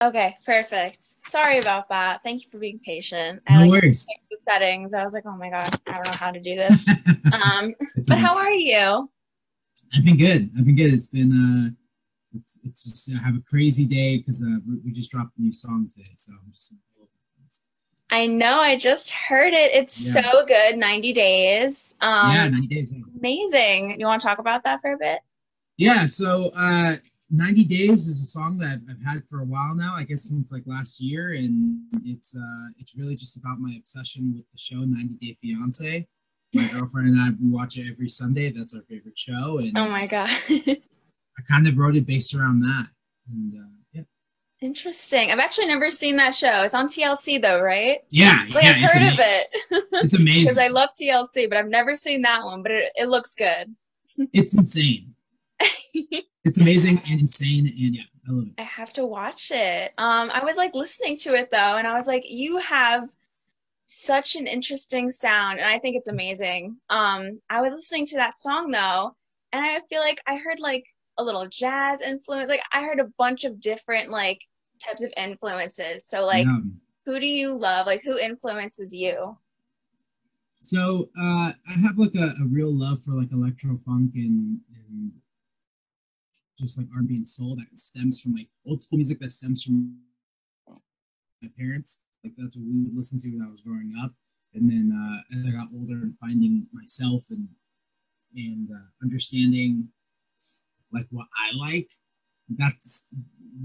Okay, perfect. Sorry about that. Thank you for being patient. No I like worries. the settings. I was like, oh my god, I don't know how to do this. um, but how are you? I've been good. I've been good. It's been uh, it's it's just I have a crazy day because uh, we just dropped a new song today, so I'm just. I know. I just heard it. It's Yeah. so good. Ninety days. Um, yeah, 90 days. amazing. You want to talk about that for a bit? Yeah, so uh, 90 Days is a song that I've had for a while now, I guess since like last year, and it's uh, it's really just about my obsession with the show 90 Day Fiance. My girlfriend and I we watch it every Sunday. That's our favorite show, and Oh my god. I kind of wrote it based around that. And uh, yeah, Interesting. I've actually never seen that show. It's on TLC though, right? yeah, yeah, I've heard ama- of it it's amazing. because I love TLC, but I've never seen that one. But it, it looks good. it's insane. It's amazing and insane, and yeah, I love it. I have to watch it. Um, I was like listening to it though, and I was like, you have such an interesting sound, and I think it's amazing. Um, I was listening to that song though, and I feel like I heard like a little jazz influence. Like I heard a bunch of different like types of influences. So like, Um, who do you love? Like, who influences you? So uh, I have like a, a real love for like electro funk and and just like R&B and soul that stems from like old school music that stems from my parents. Like that's what we would listen to when I was growing up. And then uh, as I got older and finding myself and and uh, understanding like what I like, that's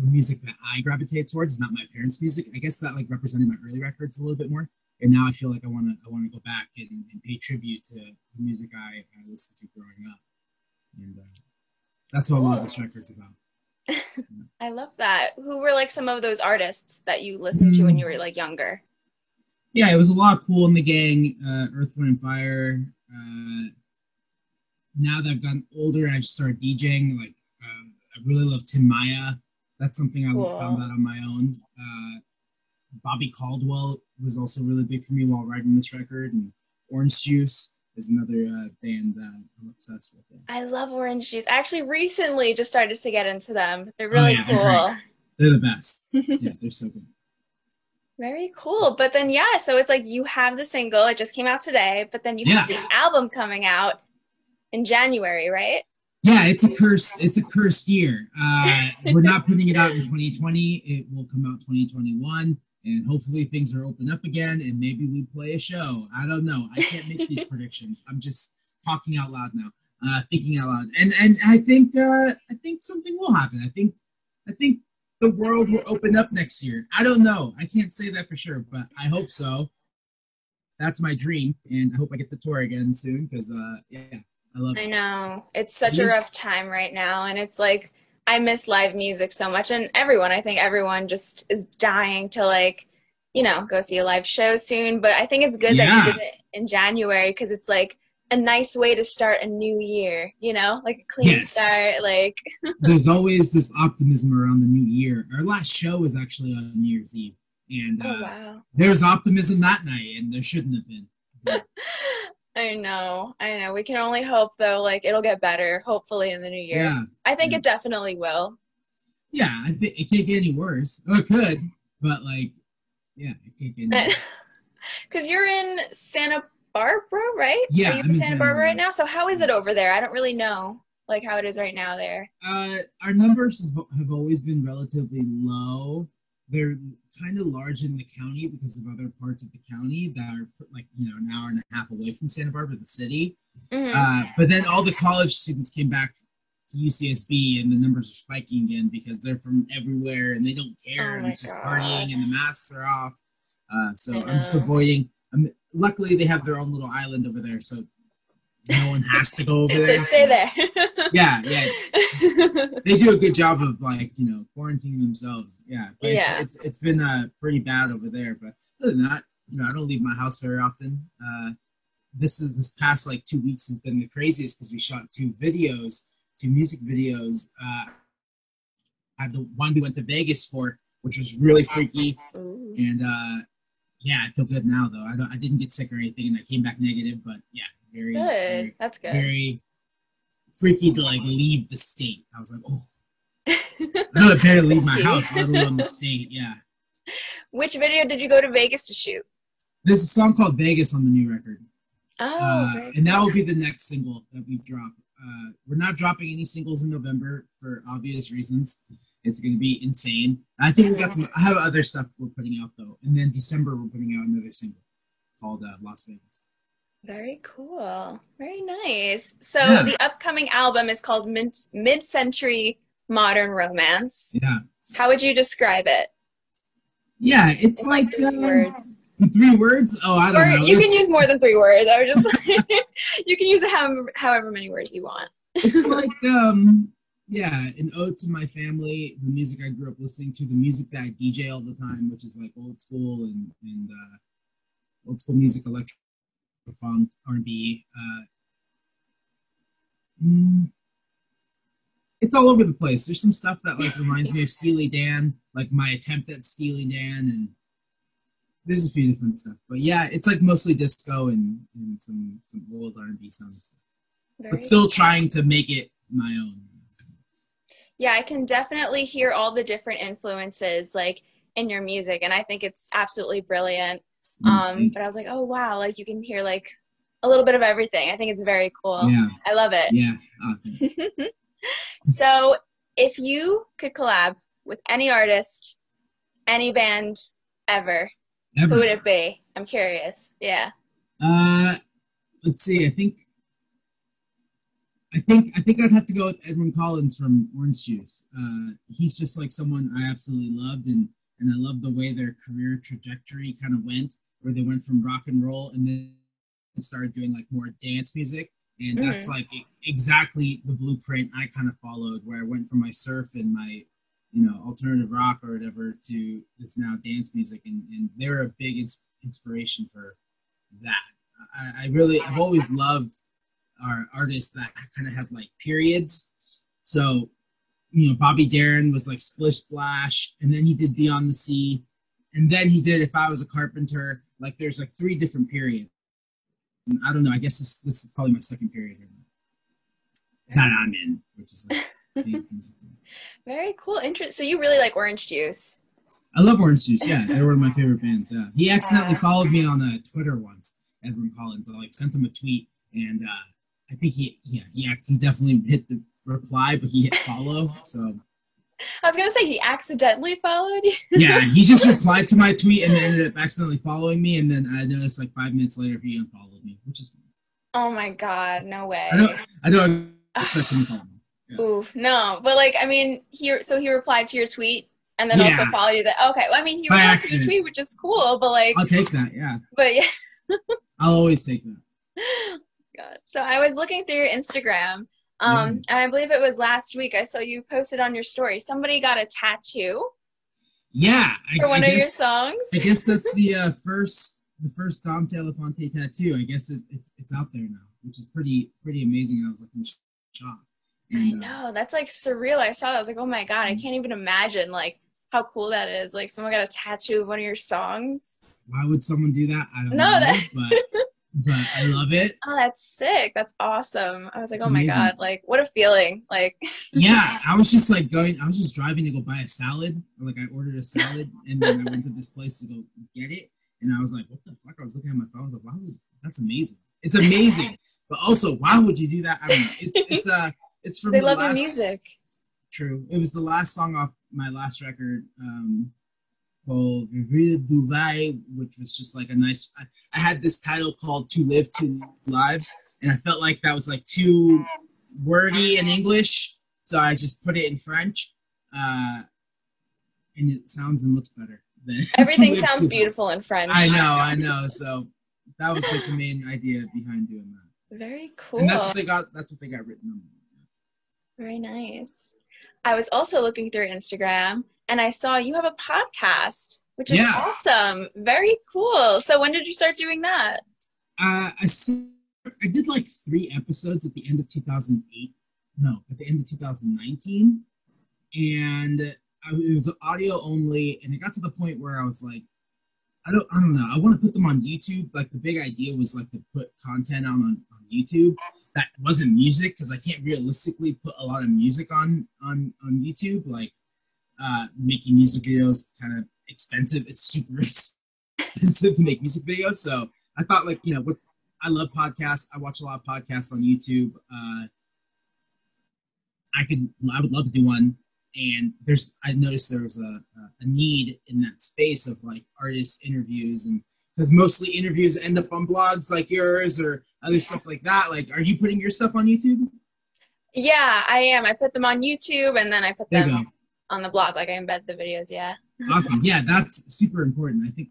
the music that I gravitate towards. It's not my parents' music. I guess that like represented my early records a little bit more and now I feel like I want to I want to go back and, and pay tribute to the music I, I listened to growing up, and uh, that's what a lot of this record's about. I love that. Who were like some of those artists that you listened to when you were like younger? Yeah, it was a lot of Kool and the Gang, uh, Earth, Wind, and Fire. Uh, now that I've gotten older, I've started DJing. Like um, I really love Tim Maia. That's something I Cool. found out on my own. Uh, Bobby Caldwell was also really big for me while writing this record, and Orange Juice is another uh, band that I'm obsessed with. I love orange juice. I actually recently just started to get into them. They're really Oh, yeah, cool. They're the best. yes, they're so good. Very cool. But then yeah, so it's like you have the single, it just came out today, but then you have the album coming out in January, right? Yeah, it's a curse. It's a cursed year. Uh, we're not putting it out in 2020. It will come out 2021, and hopefully things are open up again, and maybe we play a show. I don't know. I can't make these predictions. I'm just talking out loud now, uh, thinking out loud, and and I think uh, I think something will happen. I think I think the world will open up next year. I don't know. I can't say that for sure, but I hope so. That's my dream, and I hope I get the tour again soon because uh, yeah, I love I it. know. It's such a rough time right now and it's like I miss live music so much and everyone, I think everyone just is dying to like, you know, go see a live show soon, but I think it's good that you did it in January cuz it's like a nice way to start a new year, you know? Like a clean Yes. start like there's always this optimism around the new year. Our last show was actually on New Year's Eve, and uh, oh wow. there's optimism that night, and there shouldn't have been. I know. I know. We can only hope though like it'll get better hopefully in the new year. Yeah, I think it definitely will. yeah. I think it can't get any worse. Or it could, but like, yeah, it can't get any worse. Because you're in Santa Barbara, right? Yeah, Are you in in Santa Santa Barbara right now? So how is it over there? I don't really know like how it is right now there. Uh, our numbers have always been relatively low. They're kind of large in the county because of other parts of the county that are like you know an hour and a half away from Santa Barbara, the city. Mhm. Uh, but then all the college students came back to UCSB and the numbers are spiking again because they're from everywhere and they don't care Oh and it's just God. partying and the masks are off. Uh, so I'm just avoiding. Um, luckily, they have their own little island over there, so no one has to go over They there. stay there. Yeah, yeah. They do a good job of like you know quarantining themselves. Yeah, but Yeah. It's, it's it's been uh, pretty bad over there. But other than that, you know, I don't leave my house very often. Uh, this is this past like two weeks has been the craziest because we shot two videos, two music videos. Uh, had the one we went to Vegas for, which was really freaky, Ooh. and uh, yeah, I feel good now though. I don't, I didn't get sick or anything, and I came back negative. But yeah, very Good. very, That's good. very freaky to like leave the state. I was like, oh, I know I barely leave my house, let alone the state. Yeah. Which video did you go to Vegas to shoot? There's a song called Vegas on the new record. Oh, Uh, and that will be the next single that we drop. Uh, we're not dropping any singles in November for obvious reasons. It's going to be insane. I think we got some. I have other stuff we're putting out though, and then December we're putting out another single called uh, Las Vegas. Very cool. Very nice. So Yeah. the upcoming album is called Mid Mid Century Modern Romance. Yeah, How would you describe it? yeah. It's In, like three uh, words. three words. Oh, I don't Or know. you can use more than three words. I would just you can use however however many words you want. it's like um yeah an ode to my family the music i grew up listening to the music that i dj all the time which is like old school and and uh old school music electro funk r&b uh mm, it's all over the place there's some stuff that like reminds me of steely dan like my attempt at steely dan and there's a few different stuff but yeah it's like mostly disco and, and some some old r&b sound stuff Very but still trying to make it my own. Yeah, I can definitely hear all the different influences like in your music and I think it's absolutely brilliant. Mm, Um but I was like, "Oh wow, like you can hear like a little bit of everything." I think it's very cool. yeah, I love it. yeah. Ah. So, if you could collab with any artist, any band ever, Ever. who would it be? I'm curious. Yeah. Uh, let's see. I think, I think, I think I'd have to go with Edwyn Collins from Orange Juice. Uh, he's just like someone I absolutely loved, and and I love the way their career trajectory kind of went, where they went from rock and roll and then started doing like more dance music. And mm-hmm. that's like exactly the blueprint I kind of followed, where I went from my surf and my you know, alternative rock or whatever to this now dance music, and, and they're a big ins- inspiration for that. I, I really, I've always loved our artists that kind of have like periods. So, you know, Bobby Darin was like Splish Splash, and then he did Beyond the Sea, and then he did If I Was a Carpenter. Like, there's like three different periods. And I don't know. I guess this this is probably my second period here that I'm in, which is like. Very cool. Interest. So you really like Orange Juice. I love Orange Juice. Yeah, they're one of my favorite bands. Yeah, he accidentally followed me on uh, Twitter once. Edwyn Collins. I like sent him a tweet, and uh, I think he, yeah, he he definitely hit the reply, but he hit follow. So I was gonna say he accidentally followed you. yeah, he just replied to my tweet and then ended up accidentally following me, and then I noticed like five minutes later he unfollowed me, which is Oh my god, no way. I don't I don't expect him to follow me. Yeah. Oof, no. But like, I mean, he so he replied to your tweet and then Yeah. also followed you. That okay. Well, I mean, he By replied to your tweet, which is cool. But like, I'll take that. Yeah, but yeah. I'll always take that. God. So I was looking through your Instagram, um, Yeah. and I believe it was last week. I saw you posted on your story. Somebody got a tattoo Yeah, I, for one I of your songs. I guess that's the uh, first the first Dante Elephante tattoo. I guess it, it's it's out there now, which is pretty pretty amazing. I was like in sh- shock. I And, uh, that's like surreal. I saw that. I was like, oh my god, I Mm. can't even imagine like how cool that is. Like someone got a tattoo of one of your songs. why would someone do that? I don't No, know, that- but but I love it. Oh, that's sick. That's awesome. I was like, It's oh my god, like what a feeling. Like Yeah, I was just like going. I was just driving to go buy a salad. Like I ordered a salad, and then I went to this place to go get it, and I was like, "What the fuck?" I was looking at my phone. I was like, wow. That's amazing. It's amazing." But also, why would you do that? I don't know. It's it's uh it's from they the love last, music. True. It was the last song off my last record, um, called Vivre Deux Vies, which was just like a nice. I, I had this title called "To Live Two Lives," and I felt like that was like too wordy in English, so I just put it in French, uh, and it sounds and looks better. Than Everything sounds beautiful in French. I know, I know. So that was like the main idea behind doing that, Very cool. and that's what they got. That's what they got written on. Very nice. I was also looking through Instagram and I saw you have a podcast, which is Yeah. awesome. Very cool. So when did you start doing that? Uh, I I did like three episodes at the end of 2008. No, at the end of 2019, and I, it was audio only. And it got to the point where I was like, I don't, I don't know. I want to put them on YouTube. Like the big idea was like to put content out on, on YouTube that wasn't music because I can't realistically put a lot of music on on on YouTube. Like uh, making music videos kind of expensive. It's super expensive to make music videos. So I thought, like, you know, what's I love podcasts. I watch a lot of podcasts on YouTube. Uh, I could, I would love to do one. And there's, I noticed there was a, a need in that space of like artist interviews and because mostly interviews end up on blogs like yours or other stuff like that. Like, are you putting your stuff on YouTube? Yeah, I am. I put them on YouTube and then I put them on the blog. Like I embed the videos. Yeah. awesome. Yeah, that's super important. I think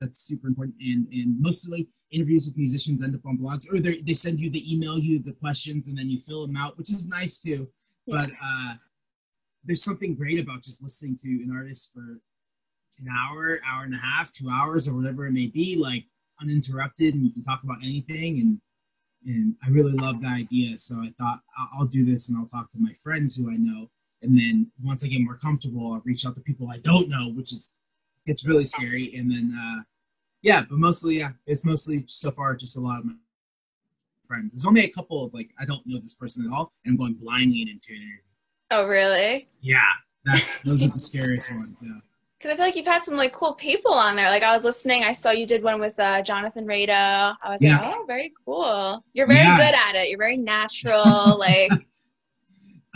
that's super important. And and mostly interviews with musicians end up on blogs, or they they send you the email you the questions and then you fill them out, which is nice too. Yeah. But uh, there's something great about just listening to an artist for an hour, hour and a half, two hours, or whatever it may be, like uninterrupted, and you can talk about anything. And and I really love that idea. So I thought I'll do this, and I'll talk to my friends who I know, and then once I get more comfortable, I'll reach out to people I don't know, which is it's really scary. And then uh, yeah, but mostly yeah, it's mostly so far just a lot of my friends. There's only a couple of like I don't know this person at all, and I'm going blindly into an interview. Oh really? Yeah, that's those are the scariest ones. Yeah. Because I feel like you've had some like cool people on there. Like I was listening, I saw you did one with uh, Jonathan Rado. I was yeah. like, oh, very cool. You're very yeah. good at it. You're very natural. like.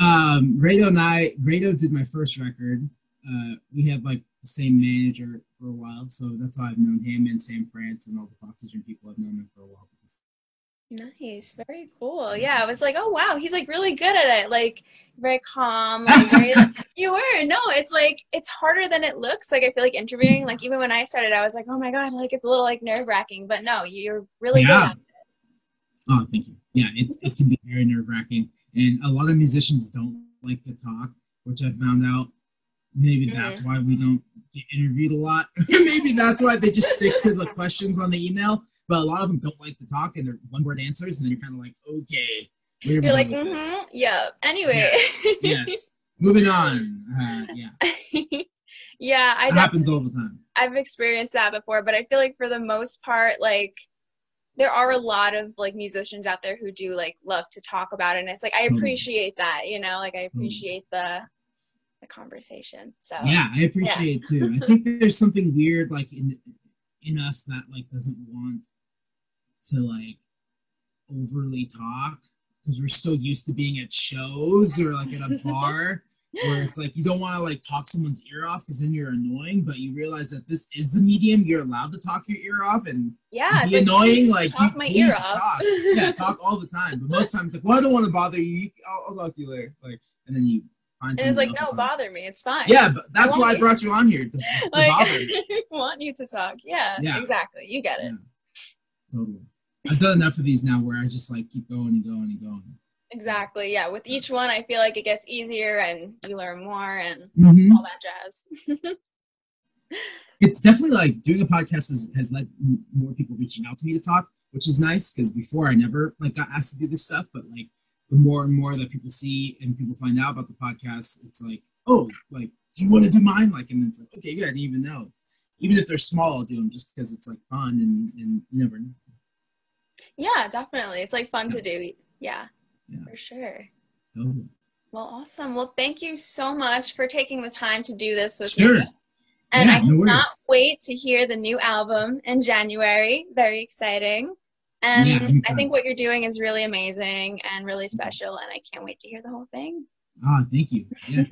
Um, Rado and I, Rado did my first record. Uh, we had like the same manager for a while, so that's how I've known him and Sam France and all the Foxygen people. I've known them for a while. Nice, very cool. Yeah, I was like, oh wow, he's like really good at it. Like very calm. Like, very, you were no, it's like it's harder than it looks. Like I feel like interviewing. Like even when I started, I was like, oh my god, like it's a little like nerve wracking. But no, you're really yeah. good. Oh, thank you. Yeah, it's it can be very nerve wracking, and a lot of musicians don't like to talk, which I found out. Maybe mm-hmm. that's why we don't get interviewed a lot. Maybe that's why they just stick to the questions on the email but a lot of them don't like to talk and they're one word answers, and then you're kind of like, okay. You're like, mm-hmm, yeah. Anyway. Yes. yes. Moving on. Uh, yeah. yeah, I. It happens all the time. I've experienced that before, but I feel like for the most part, like there are a lot of like musicians out there who do like love to talk about it and it's like i hmm. appreciate that you know like i hmm. appreciate the the conversation so. Yeah i appreciate yeah. it too. I think there's something weird like in in us that like doesn't want to like overly talk because we're so used to being at shows or like at a bar where it's like you don't want to like talk someone's ear off because then you're annoying, but you realize that this is the medium you're allowed to talk your ear off and yeah, be annoying. Like, talk you, my ear off. Talk. yeah, talk all the time. But most times, like, well, I don't want to bother you. I'll, I'll talk to you later. Like, and then you find. And it's like, no, bother me. It's fine. Yeah, but that's I why I brought you on here to, to like, bother me. want you to talk. Yeah, yeah, exactly. You get it. Yeah. Totally. I've done enough of these now where I just like keep going and going and going. Exactly. Yeah. With each one, I feel like it gets easier and you learn more and mm-hmm. all that jazz. it's definitely like doing a podcast has, has led more people reaching out to me to talk, which is nice because before I never like got asked to do this stuff, but like the more and more that people see and people find out about the podcast, it's like, oh, like, do you want to do mine? Like, and it's like, okay, yeah, I didn't even know. Even if they're small, I'll do them just because it's like fun and, and you never know. Yeah, definitely. It's like fun yeah. to do. Yeah, yeah, for sure. Totally. Well, awesome. Well, thank you so much for taking the time to do this with sure. me. And yeah, I cannot no wait to hear the new album in January. Very exciting. And yeah, I think what you're doing is really amazing and really special. And I can't wait to hear the whole thing. Ah, thank you. Yeah,